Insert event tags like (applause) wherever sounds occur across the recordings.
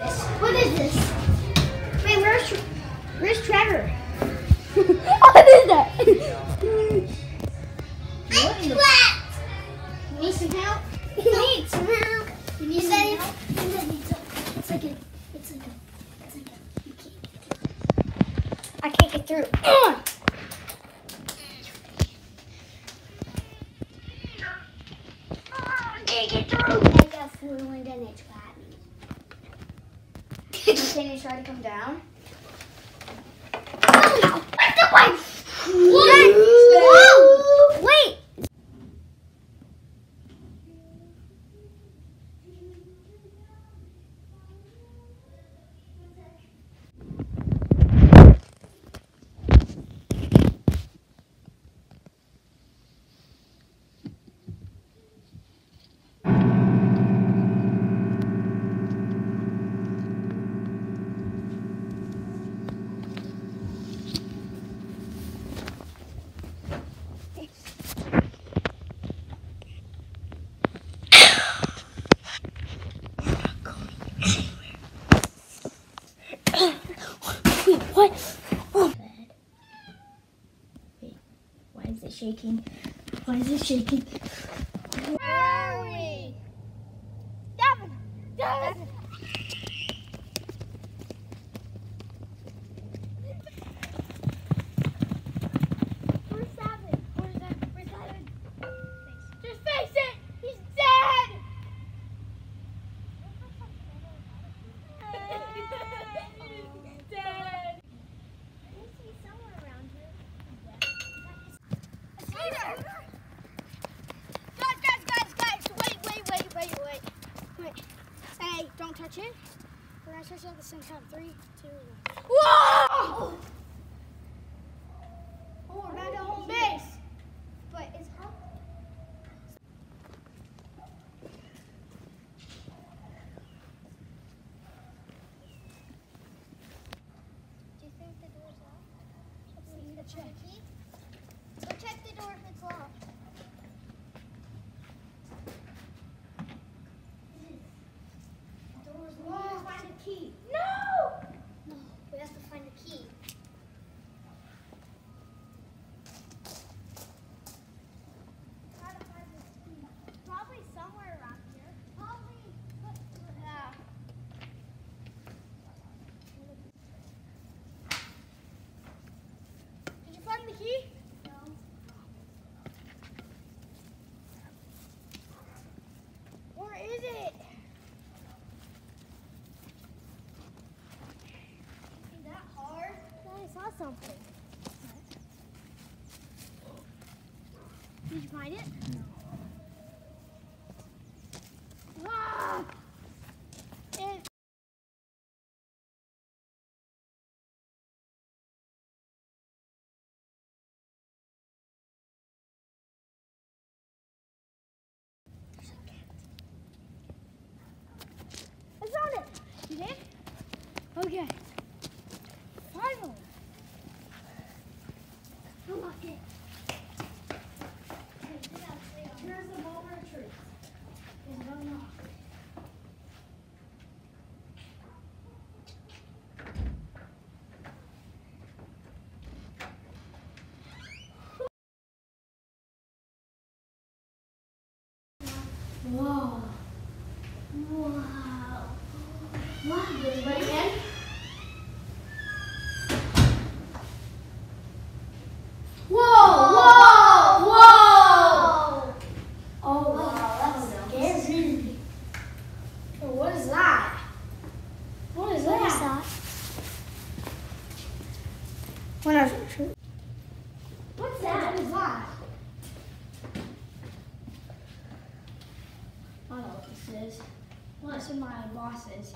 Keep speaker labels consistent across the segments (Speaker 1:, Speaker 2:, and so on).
Speaker 1: What is this? Wait, where's where's Trevor? (laughs)
Speaker 2: what is that?
Speaker 1: I'm. You (laughs) need some help? You need some help. You need some help? It's like it's like it's like a, you can't get through. I can't get through. (clears throat) try to come down? (coughs) Oh, what the way? Whoa! Wait!
Speaker 2: Wait, what? Oh. Wait, why is it shaking? Why is it shaking?
Speaker 1: Where are we? Devin! Devin! Where's Devin? Where's Devin? Where's Devin? Just face it! He's dead! He's dead! I see somewhere around here. I see there! Guys, guys, guys, guys, wait, wait, wait, wait, wait. Wait. Hey, don't touch it. We're gonna time. Three, two, one. Whoa! Oh, we're back at home base. But it's hot. Do you think the door's locked? Go check. Go check the door if it's locked. Door's locked. Find a key. No! No, we have to find a key. How to find this key? Probably somewhere around here. Probably. Yeah. Did you find the key? No. Where is it? Is that hard? Something. Did you find it? No. Ah! It it. You did? Okay. Finally. Unlock it. Here's the moment of truth. Is it unlocked? Whoa. Wow. Whoa! Whoa! Whoa! Oh that's scary. Oh, What is that? What is that? What is that? What's that? What is that? I don't know what this is. Well, it's in my boss's.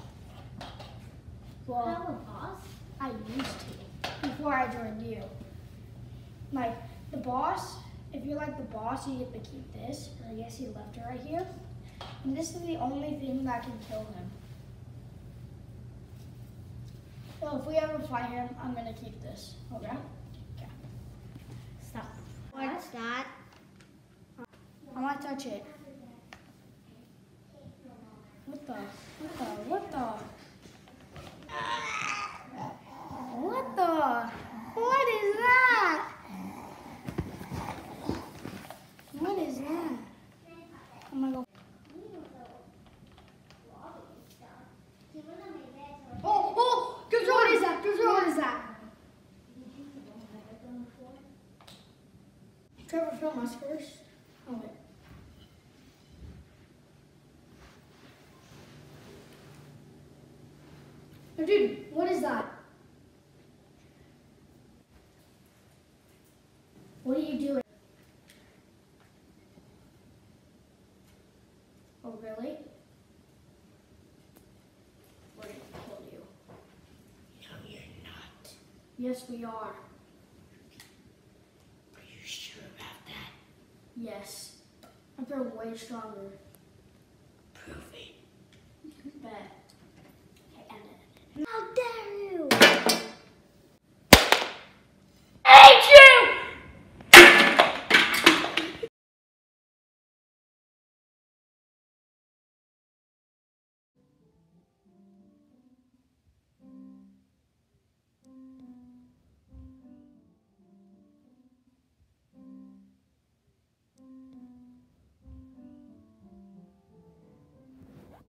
Speaker 1: Well,
Speaker 2: Have a boss?
Speaker 1: I used to before I joined you. Like the boss, if you're like the boss, you get to keep this. Or I guess he left it right here. And this is the only thing that can kill him. So if we ever fight him, I'm gonna keep this. Okay? Okay. Stop.
Speaker 2: What's that?
Speaker 1: I want to touch it. What the? What the? What the? What is that? What is that? Oh my god.
Speaker 2: Oh, oh, good
Speaker 1: What is that? What is that? Trevor, film first. Oh, wait. Dude, what is that? What are you doing? Oh, really? We're gonna kill you.
Speaker 3: No, you're not.
Speaker 1: Yes, we are.
Speaker 3: Are you sure about that?
Speaker 1: Yes. I feel way stronger.